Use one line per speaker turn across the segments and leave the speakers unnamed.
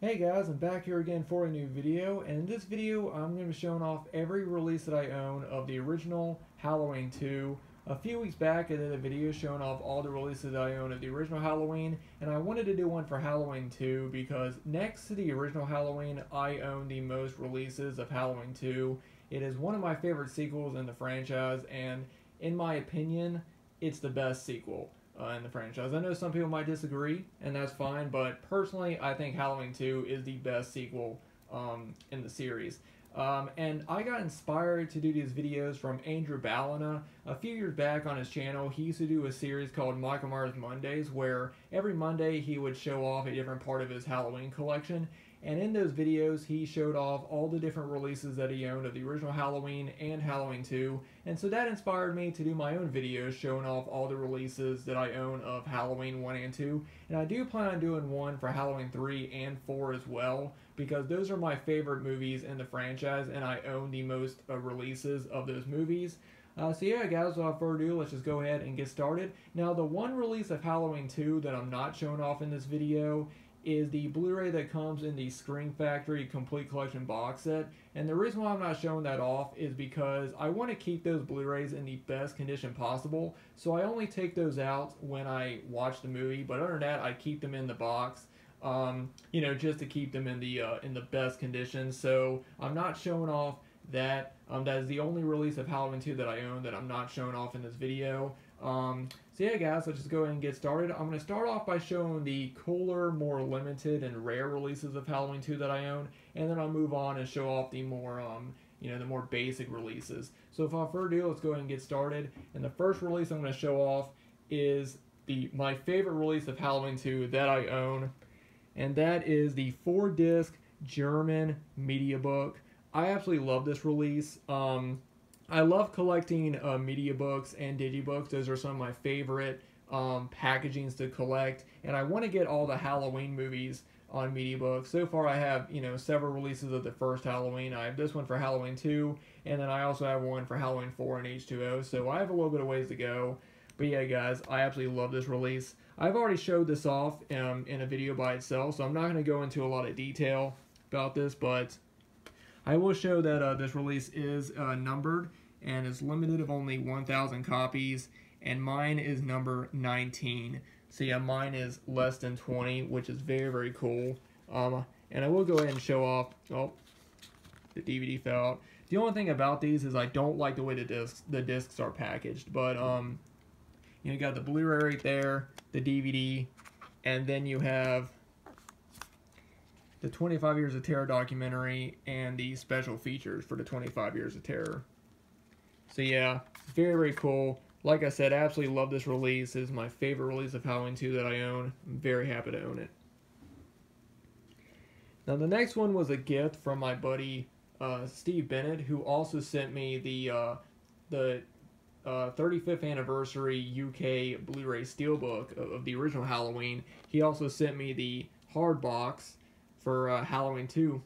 Hey guys, I'm back here again for a new video, and in this video I'm going to be showing off every release that I own of the original Halloween 2. A few weeks back I did a video showing off all the releases that I own of the original Halloween, and I wanted to do one for Halloween 2 because next to the original Halloween, I own the most releases of Halloween 2. It is one of my favorite sequels in the franchise, and in my opinion, it's the best sequel uh, in the franchise. I know some people might disagree, and that's fine, but personally, I think Halloween 2 is the best sequel um, in the series. Um, and I got inspired to do these videos from Andrew Ballina. A few years back on his channel, he used to do a series called Michael Myers Mondays, where every Monday he would show off a different part of his Halloween collection. And in those videos, he showed off all the different releases that he owned of the original Halloween and Halloween 2. And so that inspired me to do my own videos showing off all the releases that I own of Halloween 1 and 2. And I do plan on doing one for Halloween 3 and 4 as well, because those are my favorite movies in the franchise, and I own the most uh, releases of those movies. Uh, so yeah, guys, without further ado, let's just go ahead and get started. Now, the one release of Halloween 2 that I'm not showing off in this video is the Blu-ray that comes in the Scream Factory Complete Collection box set. And the reason why I'm not showing that off is because I want to keep those Blu-rays in the best condition possible. So I only take those out when I watch the movie, but other than that, I keep them in the box. Um, you know, just to keep them in the uh, in the best condition. So I'm not showing off that. Um, that is the only release of Halloween 2 that I own that I'm not showing off in this video. Um, so yeah guys, let's just go ahead and get started. I'm going to start off by showing the cooler, more limited, and rare releases of Halloween 2 that I own, and then I'll move on and show off the more, um, you know, the more basic releases. So without further ado, let's go ahead and get started. And the first release I'm going to show off is the my favorite release of Halloween 2 that I own, and that is the four-disc German media book. I absolutely love this release. Um, I love collecting uh, media books and digibooks. Those are some of my favorite um, packagings to collect, and I want to get all the Halloween movies on media books. So far, I have you know several releases of the first Halloween. I have this one for Halloween 2, and then I also have one for Halloween 4 and H2O. So I have a little bit of ways to go. But yeah, guys, I absolutely love this release. I've already showed this off um, in a video by itself, so I'm not going to go into a lot of detail about this, but I will show that uh, this release is uh, numbered and is limited of only 1,000 copies, and mine is number 19. So yeah, mine is less than 20, which is very, very cool. Um, and I will go ahead and show off, oh, the DVD fell out. The only thing about these is I don't like the way the discs the discs are packaged, but um, you know, you got the Blu-ray right there, the DVD, and then you have the 25 Years of Terror documentary and the special features for the 25 Years of Terror. So yeah, very, very cool. Like I said, I absolutely love this release. It is my favorite release of Halloween 2 that I own. I'm very happy to own it. Now the next one was a gift from my buddy uh, Steve Bennett, who also sent me the uh, the uh, 35th anniversary UK Blu-ray Steelbook of, of, the original Halloween. He also sent me the hard box for uh, Halloween 2,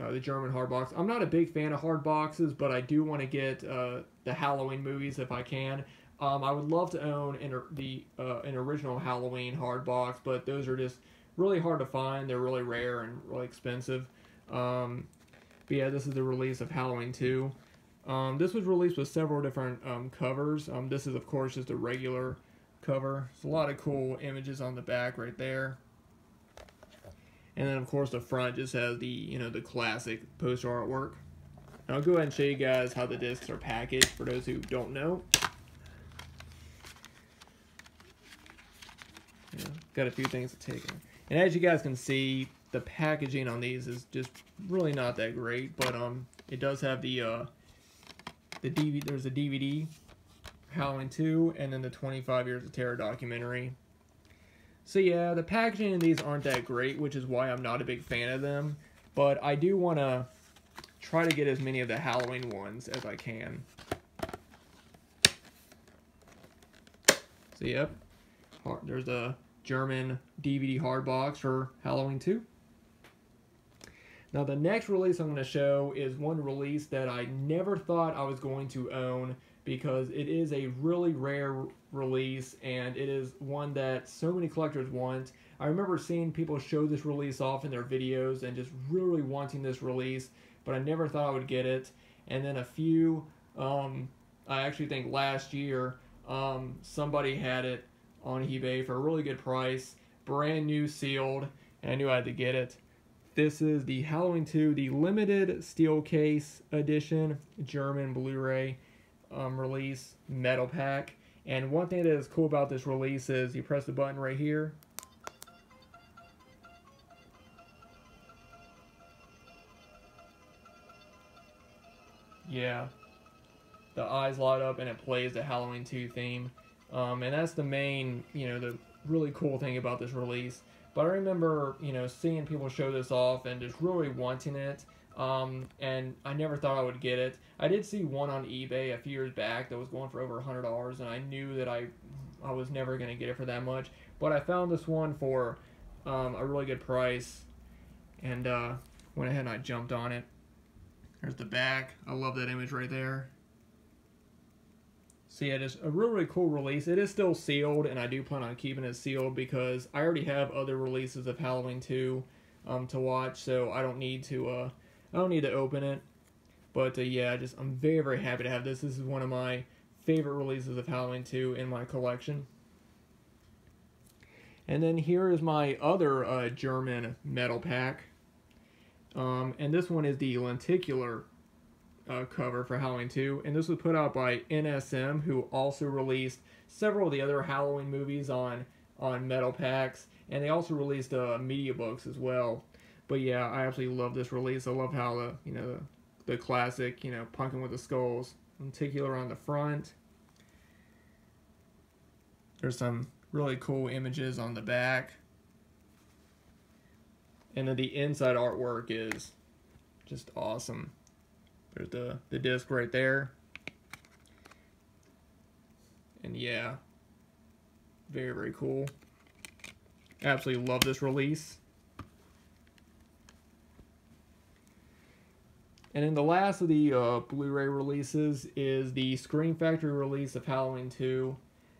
uh, the German hard box. I'm not a big fan of hard boxes, but I do want to get uh, the Halloween movies if I can. Um, I would love to own an, the uh, an original Halloween hard box, but those are just really hard to find. They're really rare and really expensive. Um, but yeah, this is the release of Halloween 2. Um, this was released with several different um, covers. Um, this is, of course, just a regular cover. It's a lot of cool images on the back right there. And then of course the front just has the, you know, the classic poster artwork. I'll go ahead and show you guys how the discs are packaged for those who don't know. Yeah, got a few things to take in. And as you guys can see, the packaging on these is just really not that great, but um, it does have the uh, the DVD. There's a DVD, Halloween 2, and then the 25 Years of Terror documentary. So yeah, the packaging in these aren't that great, which is why I'm not a big fan of them. But I do want to try to get as many of the Halloween ones as I can. So yep, there's a German DVD hard box for Halloween 2. Now the next release I'm going to show is one release that I never thought I was going to own because it is a really rare release and it is one that so many collectors want. I remember seeing people show this release off in their videos and just really wanting this release, but I never thought I would get it. And then a few, um, I actually think last year, um, somebody had it on eBay for a really good price, brand new sealed, and I knew I had to get it. This is the Halloween 2, the limited steel case edition German Blu-ray um, release metal pack. And one thing that is cool about this release is you press the button right here. Yeah. The eyes light up and it plays the Halloween 2 theme. Um, and that's the main, you know, the really cool thing about this release. But I remember, you know, seeing people show this off and just really wanting it. Um, and I never thought I would get it. I did see one on eBay a few years back that was going for over hundred dollars, and I knew that I, I was never gonna get it for that much. But I found this one for um, a really good price, and uh, went ahead and I jumped on it. There's the back. I love that image right there. So yeah, a really, really cool release. It is still sealed, and I do plan on keeping it sealed because I already have other releases of Halloween 2 um, to watch, so I don't need to. Uh, I don't need to open it. But uh, yeah, just I'm very, very happy to have this. This is one of my favorite releases of Halloween 2 in my collection. And then here is my other uh, German metal pack. Um, and this one is the lenticular uh, cover for Halloween 2. And this was put out by NSM, who also released several of the other Halloween movies on, on metal packs. And they also released uh, media books as well. But yeah, I absolutely love this release. I love how the, you know, the, the classic, you know, Pumpkin with the Skulls lenticular on the front. There's some really cool images on the back. And then the inside artwork is just awesome. There's the, the disc right there. And yeah, very, very cool. Absolutely love this release. And then the last of the uh, Blu-ray releases is the Scream Factory release of Halloween 2.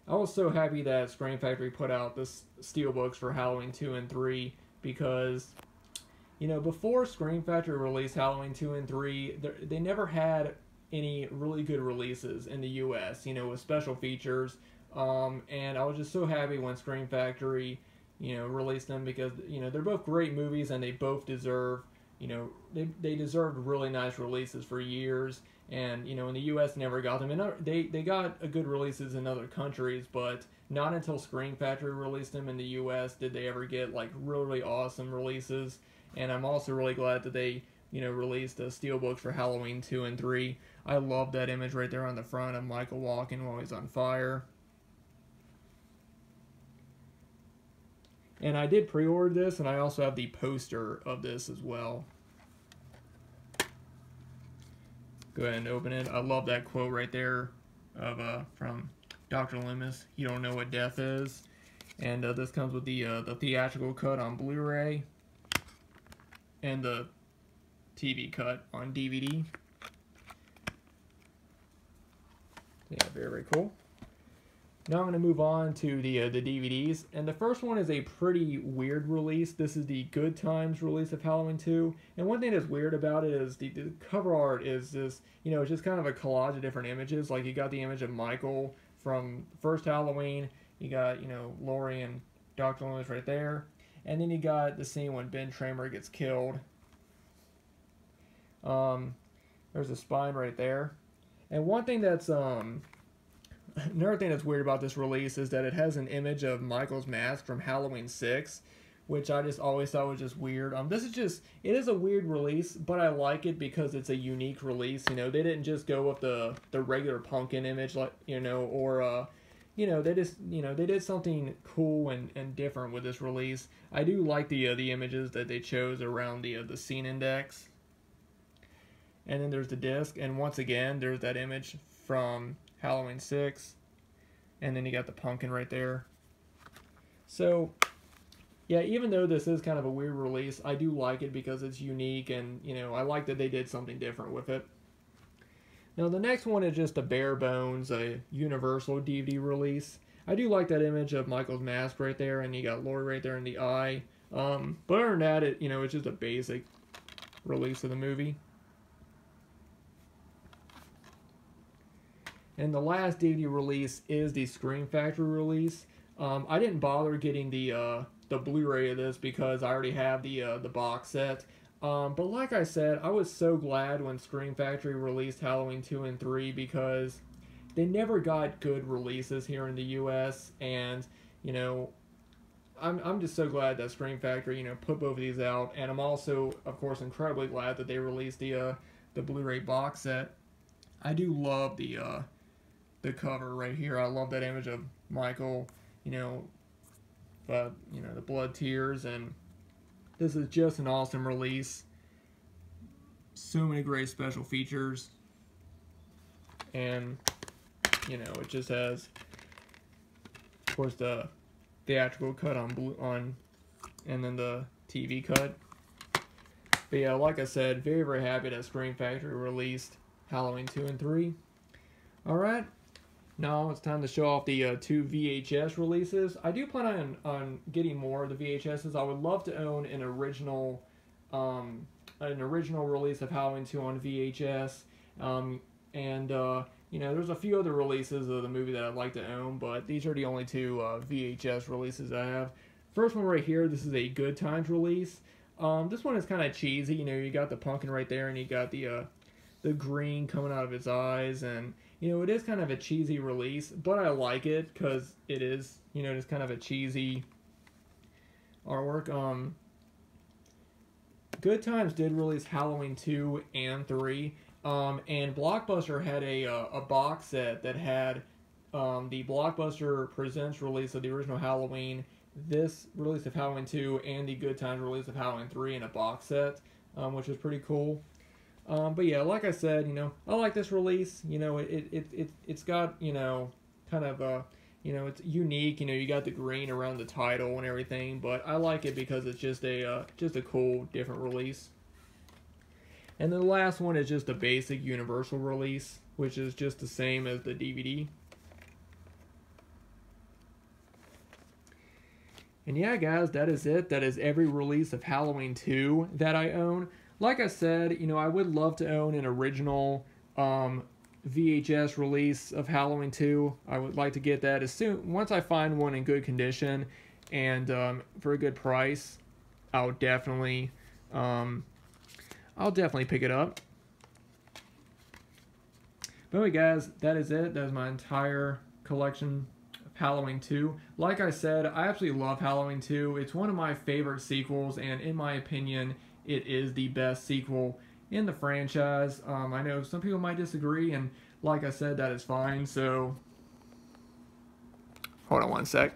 I was so happy that Scream Factory put out this steelbooks for Halloween 2 and 3 because, you know, before Scream Factory released Halloween 2 and 3, they never had any really good releases in the U.S., you know, with special features. Um, and I was just so happy when Scream Factory, you know, released them because, you know, they're both great movies and they both deserve you know, they, they deserved really nice releases for years. And, you know, in the U.S. never got them. And uh, they, they got a good releases in other countries, but not until Scream Factory released them in the U.S. did they ever get, like, really awesome releases. And I'm also really glad that they, you know, released the steelbooks for Halloween 2 and 3. I love that image right there on the front of Michael walking while he's on fire. And I did pre-order this, and I also have the poster of this as well. Go ahead and open it. I love that quote right there of uh, from Dr. Loomis. You don't know what death is. And uh, this comes with the uh, the theatrical cut on Blu-ray and the TV cut on DVD. Yeah, very, very cool. Now I'm going to move on to the uh, the DVDs, and the first one is a pretty weird release. This is the Good Times release of Halloween 2, and one thing that's weird about it is the, the cover art is this, you know, it's just kind of a collage of different images. Like you got the image of Michael from first Halloween, you got you know Laurie and Dr. Loomis right there, and then you got the scene when Ben Tramer gets killed. Um, there's a spine right there, and one thing that's um another thing that's weird about this release is that it has an image of Michael's mask from Halloween 6, which I just always thought was just weird. Um, this is just, it is a weird release, but I like it because it's a unique release. You know, they didn't just go with the, the regular pumpkin image, like, you know, or, uh, you know, they just, you know, they did something cool and, and different with this release. I do like the, uh, the images that they chose around the, uh, the scene index. And then there's the disc, and once again, there's that image from Halloween 6. And then you got the pumpkin right there. So, yeah, even though this is kind of a weird release, I do like it because it's unique and, you know, I like that they did something different with it. Now, the next one is just a bare bones, a Universal DVD release. I do like that image of Michael's mask right there, and you got Laurie right there in the eye. Um, but other than that, it you know it's just a basic release of the movie. And the last DVD release is the Scream Factory release. Um, I didn't bother getting the uh, the Blu-ray of this because I already have the uh, the box set. Um, but like I said, I was so glad when Scream Factory released Halloween 2 and 3 because they never got good releases here in the U.S. And you know, I'm I'm just so glad that Scream Factory you know put both of these out, and I'm also of course incredibly glad that they released the uh, the Blu-ray box set. I do love the uh, the cover right here. I love that image of Michael, you know, but you know the blood tears, and this is just an awesome release. So many great special features, and you know it just has, of course, the theatrical cut on blue on, and then the TV cut. But yeah, like I said, very very happy that Scream Factory released Halloween two and three. All right. Now it's time to show off the uh, two VHS releases. I do plan on, on getting more of the VHSs. I would love to own an original um, an original release of Halloween 2 on VHS. Um, and, uh, you know, there's a few other releases of the movie that I'd like to own, but these are the only two uh, VHS releases I have. First one right here, this is a Good Times release. Um, this one is kind of cheesy. You know, you got the pumpkin right there, and you got the uh, the green coming out of his eyes, and you know, it is kind of a cheesy release, but I like it because it is, you know, just kind of a cheesy artwork. Um, Good Times did release Halloween 2 and 3, um, and Blockbuster had a, uh, a box set that had um, the Blockbuster Presents release of the original Halloween, this release of Halloween 2, and the Good Times release of Halloween 3 in a box set, um, which was pretty cool. Um, but yeah, like I said, you know, I like this release. You know, it it it it's got you know kind of a you know it's unique. You know, you got the green around the title and everything, but I like it because it's just a uh, just a cool different release. And the last one is just a basic universal release, which is just the same as the DVD. And yeah, guys, that is it. That is every release of Halloween 2 that I own like I said, you know, I would love to own an original um, VHS release of Halloween 2. I would like to get that as soon once I find one in good condition and um, for a good price. I'll definitely, um, I'll definitely pick it up. But anyway, guys, that is it. That is my entire collection of Halloween 2. Like I said, I absolutely love Halloween 2. It's one of my favorite sequels, and in my opinion, it is the best sequel in the franchise. Um, I know some people might disagree, and like I said, that is fine. So, hold on one sec.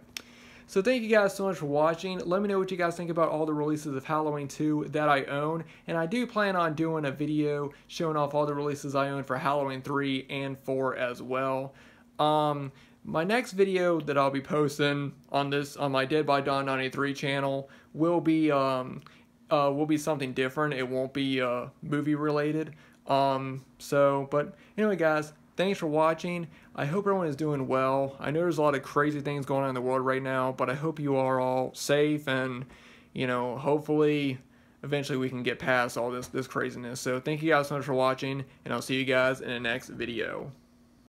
So thank you guys so much for watching. Let me know what you guys think about all the releases of Halloween 2 that I own. And I do plan on doing a video showing off all the releases I own for Halloween 3 and 4 as well. Um, my next video that I'll be posting on this on my Dead by Dawn 93 channel will be um, uh, will be something different. It won't be uh, movie related. Um, so, but anyway, guys, thanks for watching. I hope everyone is doing well. I know there's a lot of crazy things going on in the world right now, but I hope you are all safe and, you know, hopefully eventually we can get past all this, this craziness. So thank you guys so much for watching, and I'll see you guys in the next video.